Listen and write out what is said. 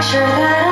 picture that